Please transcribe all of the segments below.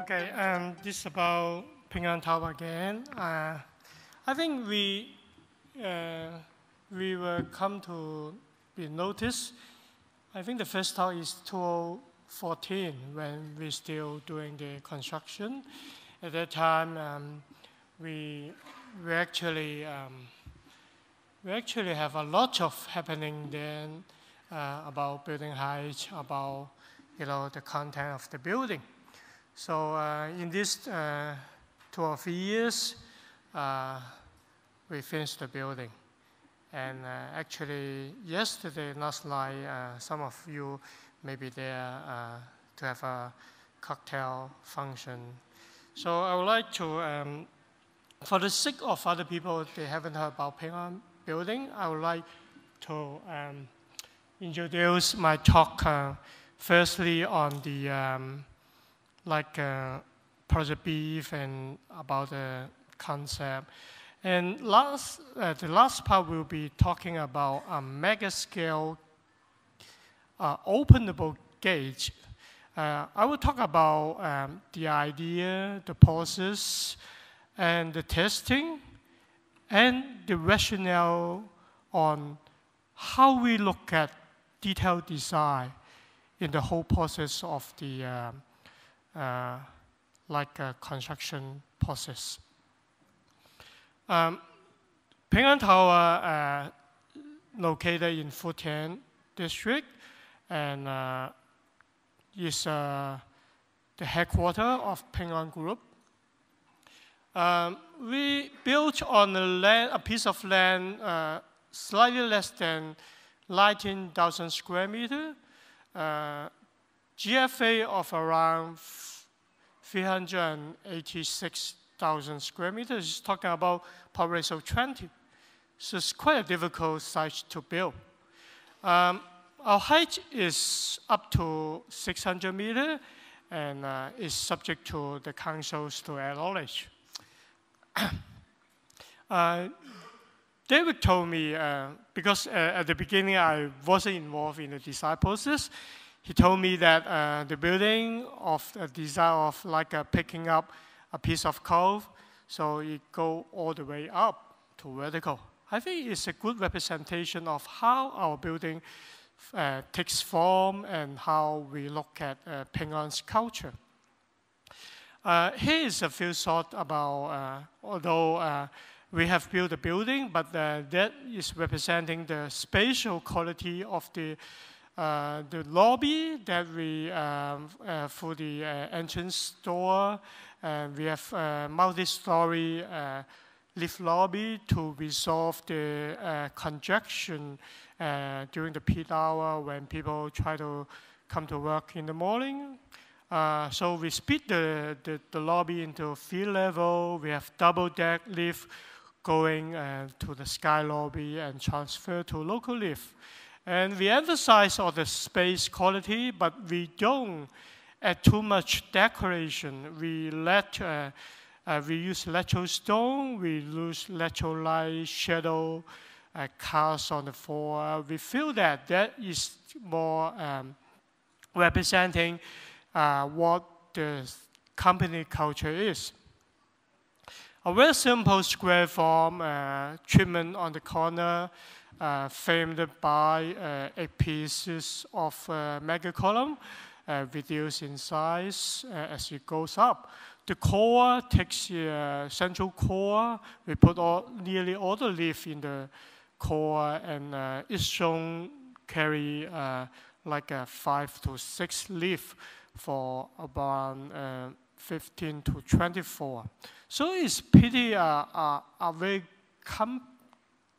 Okay, um, this is about Ping An Tower again. Uh, I think we uh, we will come to be noticed. I think the first tower is 2014 when we're still doing the construction. At that time, um, we we actually um, we actually have a lot of happening then uh, about building height, about you know the content of the building. So uh, in these uh, two or three years, uh, we finished the building. And uh, actually, yesterday, last night, some of you may be there to have a cocktail function. So I would like to um, for the sake of other people, they haven't heard about Ping An building, I would like to um, introduce my talk uh, firstly on the um, like uh, project brief and about the concept. And last, uh, the last part will be talking about a mega scale uh, openable gauge. Uh, I will talk about um, the idea, the process, and the testing and the rationale on how we look at detailed design in the whole process of the uh, uh, like a construction process. Um, Ping An Tower uh, located in Futian district and uh, is uh, the headquarters of Ping An Group. Um, we built on a, land, a piece of land uh, slightly less than 19,000 square meter, uh, GFA of around 386,000 square meters. It's talking about population of 20. So it's quite a difficult site to build. Um, our height is up to 600 meter and uh, is subject to the councils to acknowledge. uh, David told me, uh, because uh, at the beginning I wasn't involved in the design process, he told me that uh, the building of the design of like uh, picking up a piece of coal, so it go all the way up to vertical. I think it's a good representation of how our building uh, takes form and how we look at uh, Ping An's culture. Uh, here is a few thoughts about, although we have built a building, but uh, that is representing the spatial quality of the, uh, the lobby that we, um, uh, for the entrance door, and we have multi-story lift lobby to resolve the congestion during the peak hour when people try to come to work in the morning. Uh, so we split the, the, the, lobby into field level. We have double deck lift going uh, to the sky lobby and transfer to local lift. And we emphasize on the space quality, but we don't add too much decoration. We let uh, uh we use lateral stone, we use lateral light, shadow, uh, cast on the floor. We feel that that is more um, representing uh, what the company culture is. A very simple square form uh, treatment on the corner, uh, framed by uh, eight pieces of uh, mega column, uh, reduced in size uh, as it goes up. The core takes the central core. We put all, nearly all the leaf in the core, and it's shown carry like a five to six leaf for about 15 to 24. So it's pretty uh, uh, a very com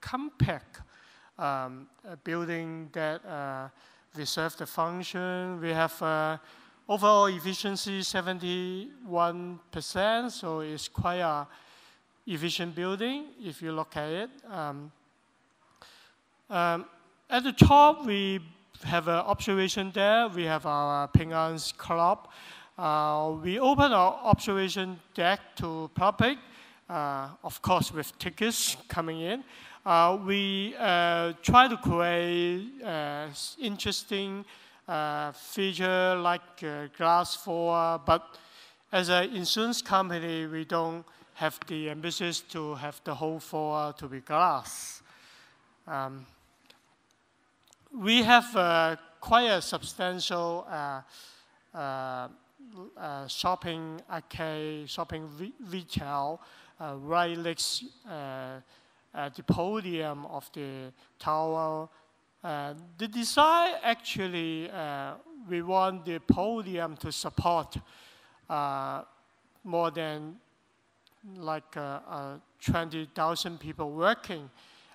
compact um, building that uh, we serve the function. We have uh, overall efficiency 71%, so it's quite a efficient building if you look at it. Um, um, at the top, we have an observation there. We have our Ping An's club. Uh, we open our observation deck to public. uh, of course, with tickets coming in. Uh, we uh, try to create uh, interesting uh, feature like uh, glass floor, but as an insurance company, we don't have the ambitions to have the whole floor to be glass. Um, we have uh, quite a substantial shopping arcade, shopping re retail right next at the podium of the tower. Uh, the design actually, uh, we want the podium to support uh, more than like uh, uh, 20,000 people working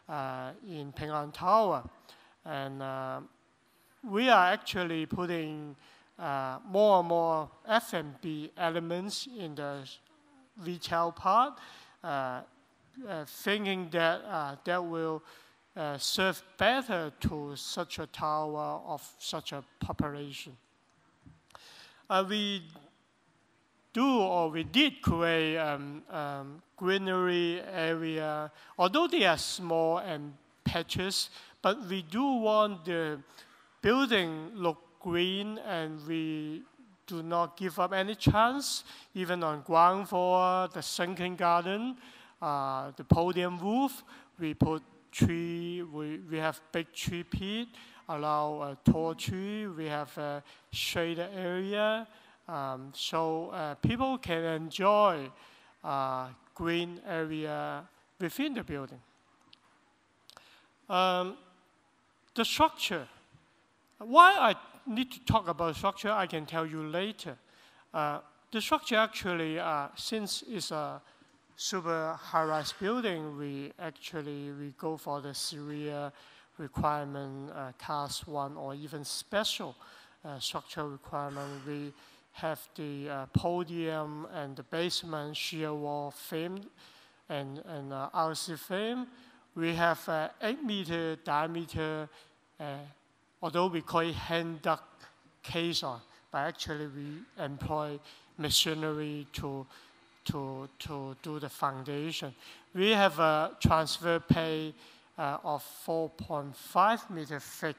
uh, in Ping An Tower. And we are actually putting more and more F&B elements in the retail part uh, thinking that uh, that will uh, serve better to such a tower of such a population. we do or we did create um, um, greenery area, although they are small and patches, but we do want the building look green and we do not give up any chance, even on ground floor, the sunken garden, uh, the podium roof, we put tree, we, we have big tree pit, allow a tall tree, we have a shaded area, um, so uh, people can enjoy uh, green area within the building. Um, the structure. Why I need to talk about structure, I can tell you later. Uh, the structure actually, uh, since it's a super high-rise building, we actually we go for the SREA requirement, uh, class one, or even special uh, structural requirement. We have the uh, podium and the basement shear wall frame and, and uh, RC frame. We have uh, 8 meter diameter, uh, although we call it hand dug caisson, but actually we employ machinery to to, to do the foundation. We have a transfer pay uh, of 4.5 meter thick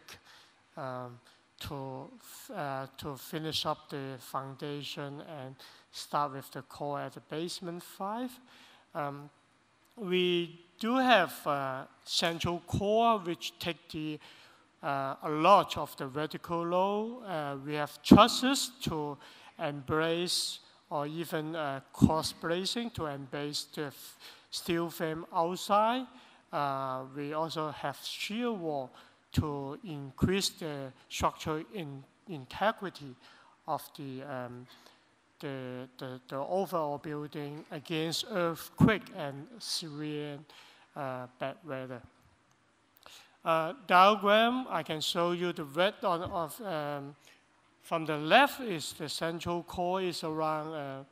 um, to, uh, to finish up the foundation and start with the core at the basement five. Um, we do have a central core which take the uh, a lot of the vertical load. Uh, we have trusses to embrace or even uh, cross bracing to embrace the steel frame outside. Uh, we also have shear wall to increase the structural in, integrity of the, um, the, the, the, overall building against earthquake and severe uh, bad weather. Uh, diagram, I can show you the red on, of um, from the left is the central core is around uh,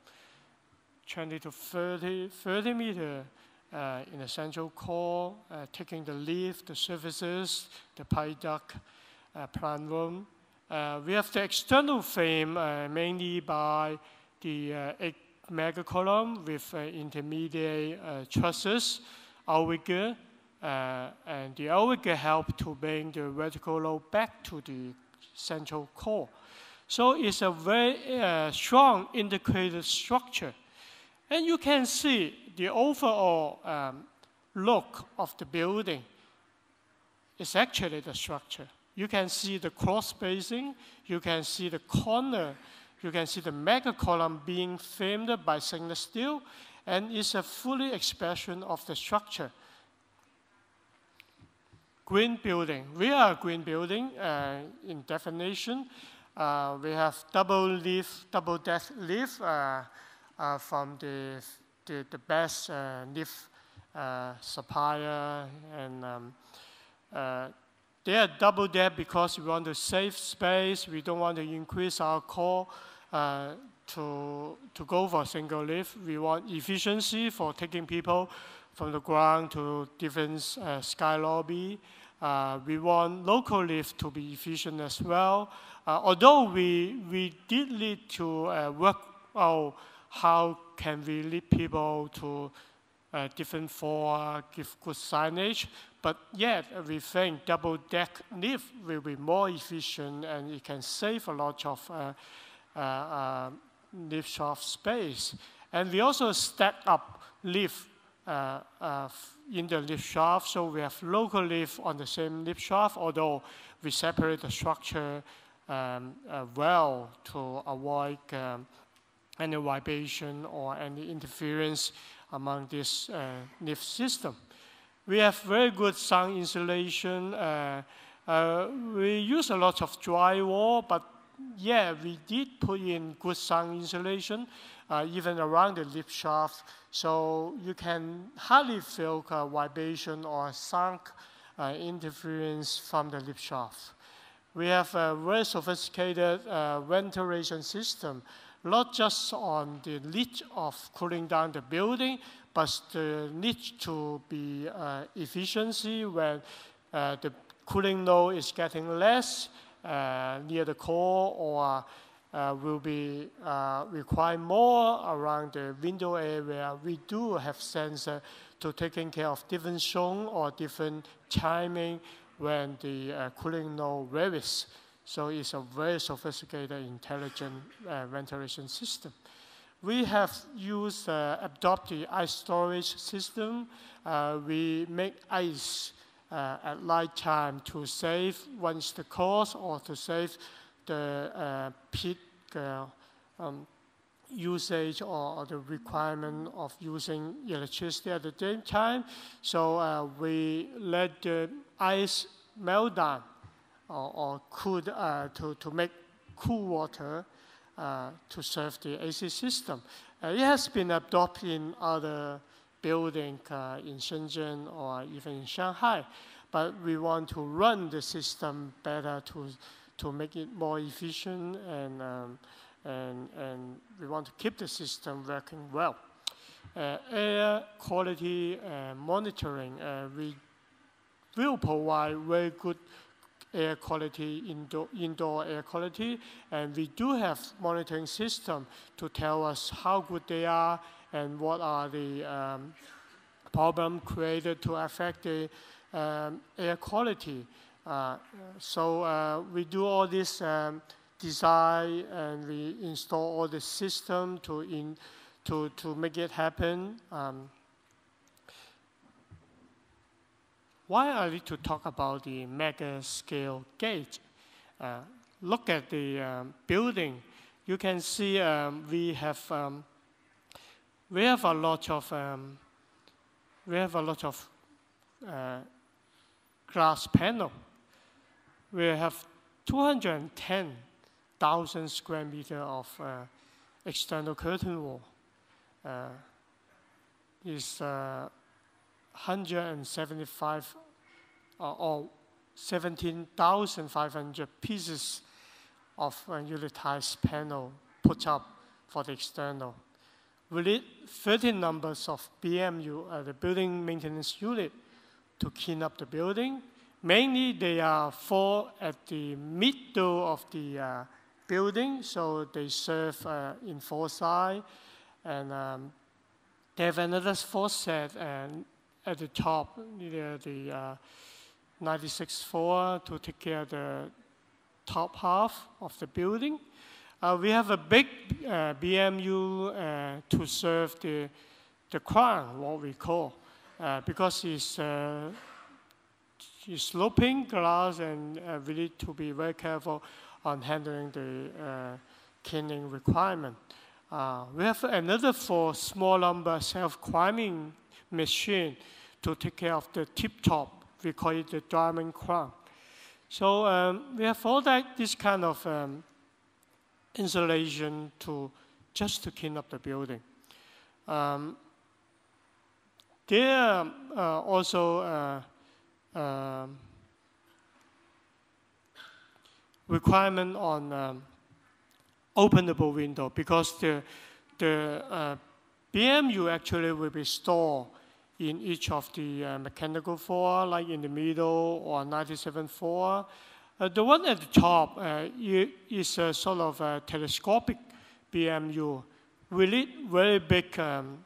20 to 30, 30 meter uh, in the central core, uh, taking the leaf, the surfaces, the pie duct, uh, plant room. Uh, we have the external frame mainly by the eight mega column with intermediate trusses, outrigger, and the outrigger help to bring the vertical load back to the central core. So it's a very uh, strong integrated structure. And you can see the overall um, look of the building is actually the structure. You can see the cross bracing, you can see the corner, you can see the mega column being framed by stainless steel, and it's a fully expression of the structure. Green building. We are a green building uh, in definition. Uh, we have double leaf, double deck leaf uh, uh, from the, the, the best leaf supplier. And um, they are double deck because we want to save space. We don't want to increase our core to, to go for single leaf. We want efficiency for taking people from the ground to different uh, sky lobby. Uh, we want local lift to be efficient as well. Uh, although we, we did need to uh, work out how can we lead people to uh, different floor give good signage, but yet we think double deck lift will be more efficient and it can save a lot of uh, lift shaft space. And we also stack up lift uh, uh, in the lift shaft, so we have local leaf on the same leaf shaft, although we separate the structure um, well to avoid um, any vibration or any interference among this uh, lift system. We have very good sound insulation. Uh, uh, we use a lot of drywall, but yeah, we did put in good sound insulation, uh, even around the lift shaft, so you can hardly feel uh, vibration or sound uh, interference from the lift shaft. We have a very sophisticated ventilation system not just on the need of cooling down the building, but the need to be uh, efficiency when uh, the cooling load is getting less uh, near the core or uh, will be uh, require more around the window area. We do have sensor to taking care of different zone or different timing when the uh, cooling load varies. So it's a very sophisticated, intelligent uh, ventilation system. We have used uh, adopted ice storage system. Uh, we make ice uh, at night time to save once the cost or to save the uh, peak uh, um, usage or, the requirement of using electricity at the same time. So uh, we let the ice melt down or, or could uh, to, to make cool water uh, to serve the AC system. It has been adopted in other buildings in Shenzhen or even in Shanghai, but we want to run the system better to, to make it more efficient and, um, and, and we want to keep the system working well. Uh, air quality uh, monitoring, uh, we will provide very good air quality, indoor, indoor air quality, and we do have monitoring system to tell us how good they are and what are the um, problem created to affect the um, air quality. Uh, so uh, we do all this um, design and we install all the system to, in, to, to make it happen. Um, Why I need to talk about the mega scale gate? Uh, look at the um, building. You can see um, we have um, we have a lot of um, we have a lot of uh, glass panel. We have 210,000 square meter of uh, external curtain wall. Uh, is uh, 175 uh, or 17,500 pieces of uh, unitized panel put up for the external. We need 13 numbers of BMU, uh, the building maintenance unit, to clean up the building. Mainly, they are four at the middle of the uh, building, so they serve uh, in four sides. And um, they have another four set and at the top, the, the uh, 96 floor to take care of the top half of the building. Uh, we have a big uh, BMU uh, to serve the, the crown, what we call, uh, because it's, uh, it's sloping glass and we need to be very careful on handling the cleaning requirement. we have another four small number self-climbing machine to take care of the tip top. We call it the diamond crown. So um, we have all that this kind of um, insulation to just to clean up the building. Um, there uh, also uh, uh, requirement on um, openable window because the the uh, BMU actually will be stored in each of the uh, mechanical floor, like in the middle or 97 floor. Uh, the one at the top uh, is a sort of a telescopic BMU, We really very big um,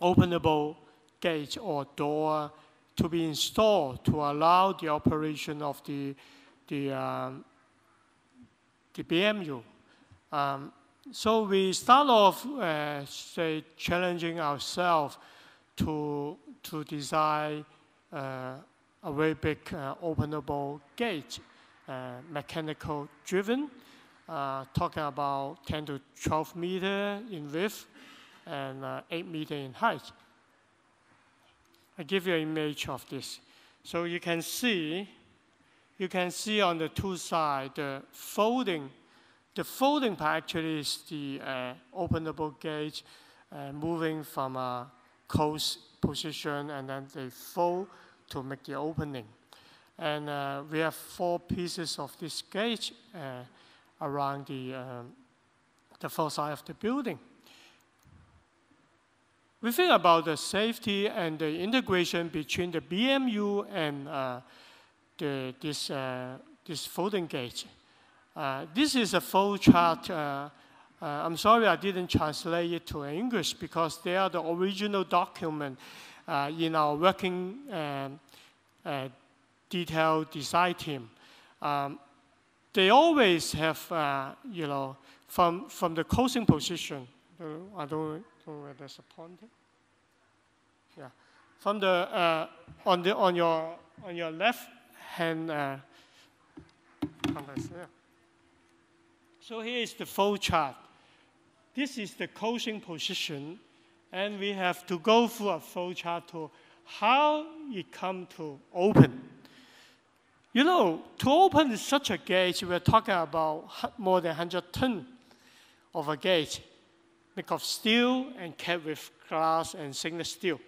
openable gate or door to be installed to allow the operation of the, the, um, the BMU. Um, so we start off, uh, say, challenging ourselves to, to design uh, a very big uh, openable gate, mechanical driven, uh, talking about 10 to 12 meter in width and uh, 8 meter in height. I give you an image of this. So you can see, you can see on the two sides the folding. The folding part actually is the uh, openable gauge uh, moving from a closed position and then they fold to make the opening. And uh, we have four pieces of this gauge uh, around the, um, the side of the building we think about the safety and the integration between the BMU and uh, the, this, uh, this folding gauge. Uh, this is a flow chart. Uh, uh, I'm sorry I didn't translate it to English because they are the original document uh, in our working um, detail design team. Um, they always have, you know, from, from the closing position, I don't know where there's a pointer. Yeah, from the uh, on the on your on your left hand. Uh, so here is the flow chart. This is the closing position, and we have to go through a flow chart to how it come to open. You know, to open such a gate, we're talking about more than 100 ton of a gate made of steel and kept with glass and stainless steel.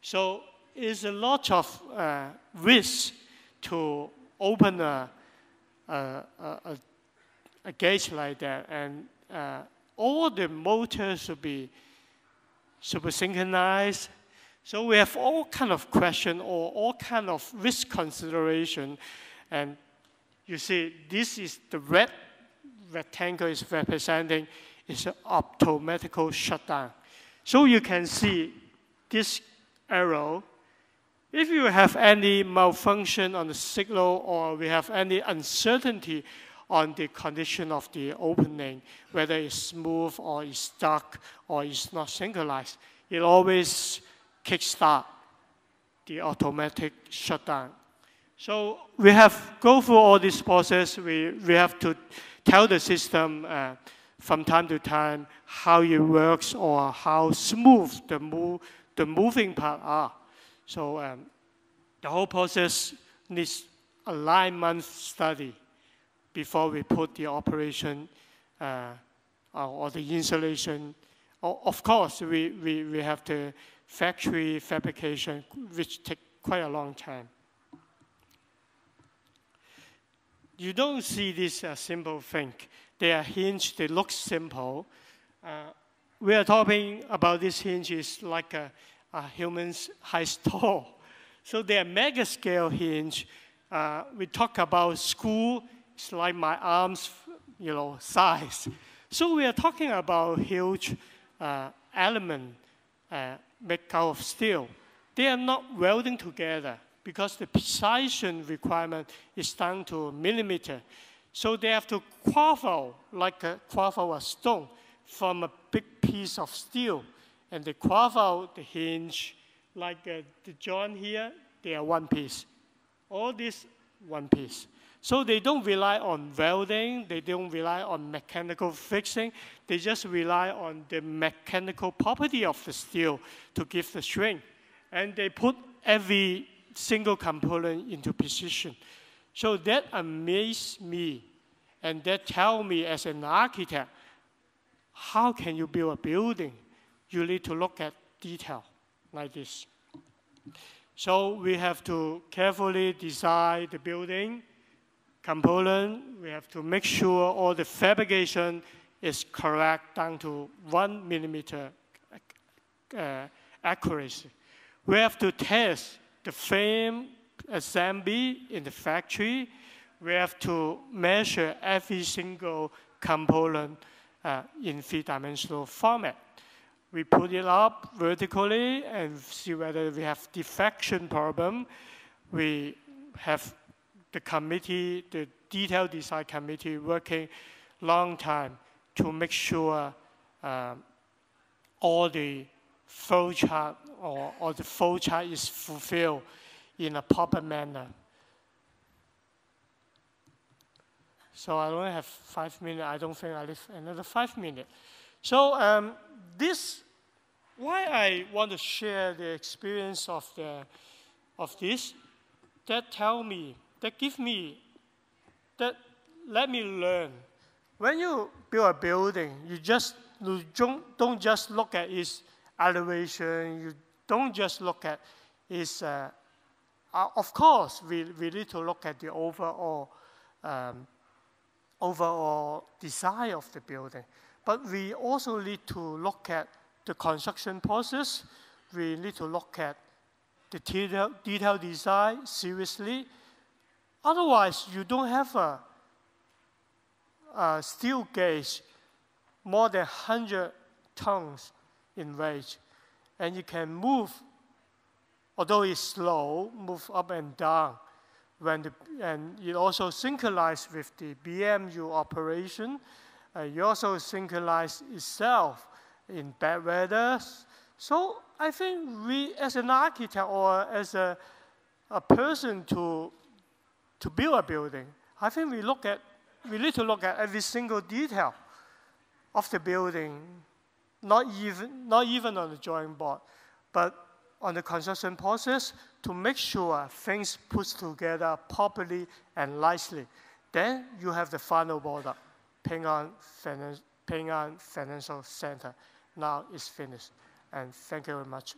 So it's a lot of uh, risk to open a, a, a, a, gate like that. And uh, all the motors should be, should be synchronized. So we have all kind of question or all kind of risk consideration. And you see, this is the red rectangle is representing is an automatic shutdown. So you can see this arrow. If you have any malfunction on the signal or we have any uncertainty on the condition of the opening, whether it's smooth or it's stuck or it's not synchronized, it always kickstart the automatic shutdown. So we have go through all this process. We, we have to tell the system uh, from time to time how it works or how smooth the, move, the moving part are. So um, the whole process needs a nine-month study before we put the operation uh, or the installation. Of course, we, we, we have the factory fabrication, which take quite a long time. You don't see this as simple thing. They are hinged, they look simple. Uh, we are talking about this hinge is like a, a human's high store. So they are mega scale hinge. Uh, we talk about school, it's like my arms, you know, size. So we are talking about huge uh, element uh, made out of steel. They are not welding together because the precision requirement is down to millimeter. So they have to out, like a, out a stone from a big piece of steel. And they out the hinge, like uh, the joint here, they are one piece. All this, one piece. So they don't rely on welding, they don't rely on mechanical fixing, they just rely on the mechanical property of the steel to give the strength. And they put every single component into position. So that amazed me and that tell me as an architect, how can you build a building? You need to look at detail like this. So we have to carefully design the building component. We have to make sure all the fabrication is correct down to one millimeter uh, accuracy. We have to test the frame assembly in the factory we have to measure every single component uh, in three-dimensional format. we put it up vertically and see whether we have deflection problem. We have the committee, the detailed design committee working long time to make sure um, all the flow chart or, or the flow chart is fulfilled in a proper manner. So I only have five minutes. I don't think I have another five minutes. So um, this, why I want to share the experience of, the, of this, that tell me, that give me, that let me learn. When you build a building, you just you don't, don't just look at its elevation, you don't just look at its, uh, uh, of course, we, we need to look at the overall um, overall design of the building. But we also need to look at the construction process. We need to look at the detail, detail design seriously. Otherwise, you don't have a, a steel gauge more than 100 tons in weight. And you can move, although it's slow, move up and down when the, and it also synchronized with the BMU operation. Uh, it also synchronized itself in bad weather. So I think we, as an architect or as a, a person to, to build a building, I think we look at, we need to look at every single detail of the building, not even, not even on the drawing board, but on the construction process to make sure things put together properly and nicely. Then you have the final product, Ping An, Finan Ping An Financial Center. Now it's finished. And thank you very much.